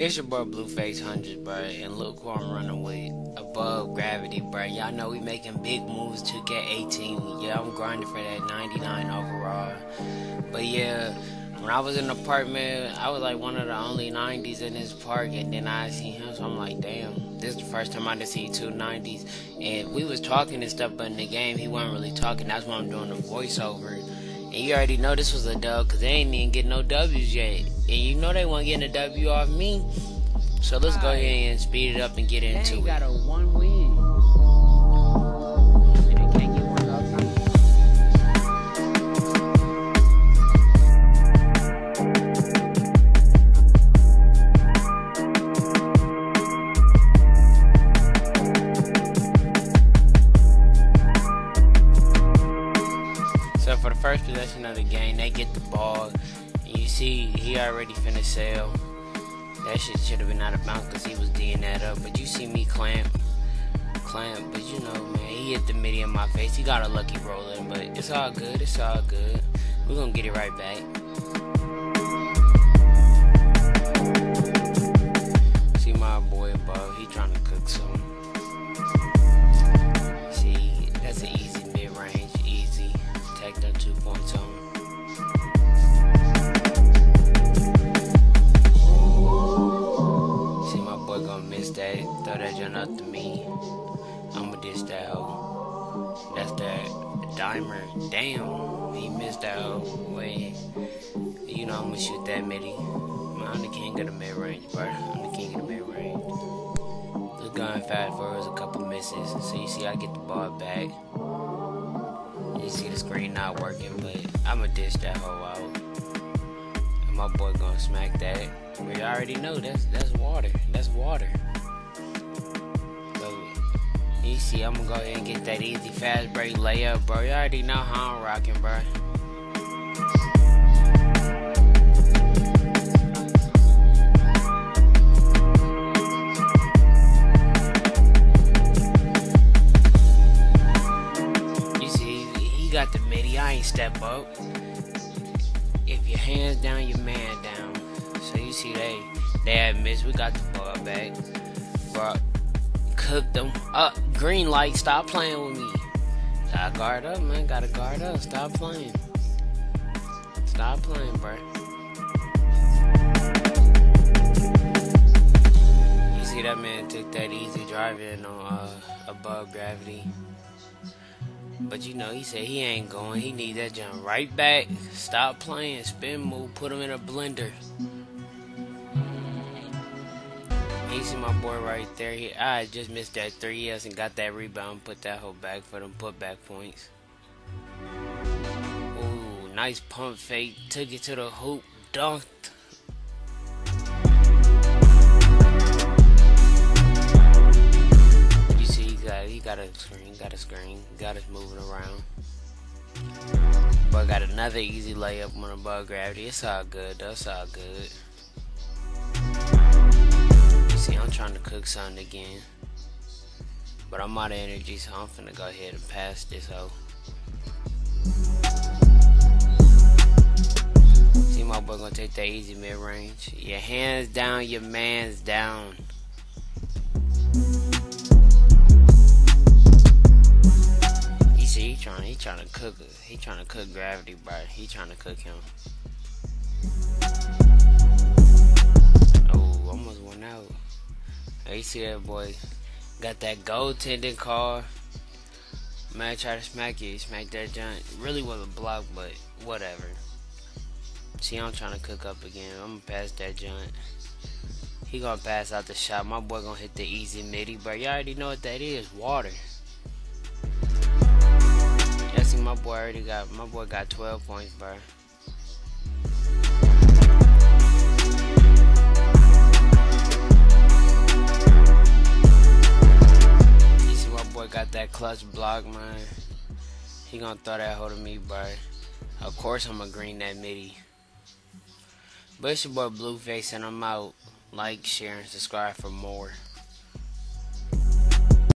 It's your boy Blueface Hundred, bro, and look who I'm running with. Above gravity, bro. Y'all know we making big moves to get 18. Yeah, I'm grinding for that 99 overall. But yeah, when I was in the apartment, I was like one of the only 90s in this park, and then I see him, so I'm like, damn, this is the first time I done see two 90s. And we was talking and stuff, but in the game, he wasn't really talking. That's why I'm doing the voiceover. And you already know this was a dub, because they ain't even get no W's yet. And you know they weren't getting a W off me. So let's go ahead and speed it up and get into it. So for the first possession of the game, they get the ball. And you see he already finna sail. That shit should have been out of bounds because he was D'ing that up. But you see me clamp. Clamp. But you know, man, he hit the midi in my face. He got a lucky roller. But it's all good. It's all good. We're to get it right back. 2.0. See my boy gonna miss that, throw that joint up to me. I'ma dish that hoe. That's that dimer. Damn, he missed that hoe. Wait, you know I'ma shoot that midi. I'm the king of the mid range, bro. I'm the king of the mid range. The gun fast forwards a couple misses, so you see I get the ball back. You see the screen not working, but I'ma dish that hoe out. And my boy gonna smack that. We already know that's that's water. That's water. So you see I'm gonna go ahead and get that easy fast break layup, bro. You already know how I'm rocking, bro. Ain't step up. If your hands down, your man down. So you see, they they had missed. We got the ball back. Bro, cooked them up. Green light. Stop playing with me. Gotta guard up, man. Gotta guard up. Stop playing. Stop playing, bro. You see that man took that easy drive in on uh, above gravity. But you know, he said he ain't going. He need that jump right back. Stop playing. Spin move. Put him in a blender. You see my boy right there. He, I just missed that three yes and got that rebound. Put that whole back for them put back points. Ooh, nice pump fake. Took it to the hoop. Dunked. Screen, got a screen, got us moving around. But got another easy layup on above gravity. It's all good. That's all good. See, I'm trying to cook something again. But I'm out of energy, so I'm finna go ahead and pass this hoe. See my boy gonna take that easy mid range. Your hands down, your man's down. Trying he trying to cook. He trying to cook gravity, bro. He trying to cook him. Oh, almost went out. Hey, you see that boy? Got that goaltending car. Man, try to smack you. He smacked that giant. Really wasn't blocked, but whatever. See, I'm trying to cook up again. I'm gonna pass that giant. He gonna pass out the shot. My boy gonna hit the easy midi, bro. You already know what that is. Water. Boy already got. My boy got 12 points, bro. You see, my boy got that clutch block, man. He gonna throw that hold of me, bro. Of course, I'm gonna green that midi. But it's your boy Blueface, and I'm out. Like, share, and subscribe for more.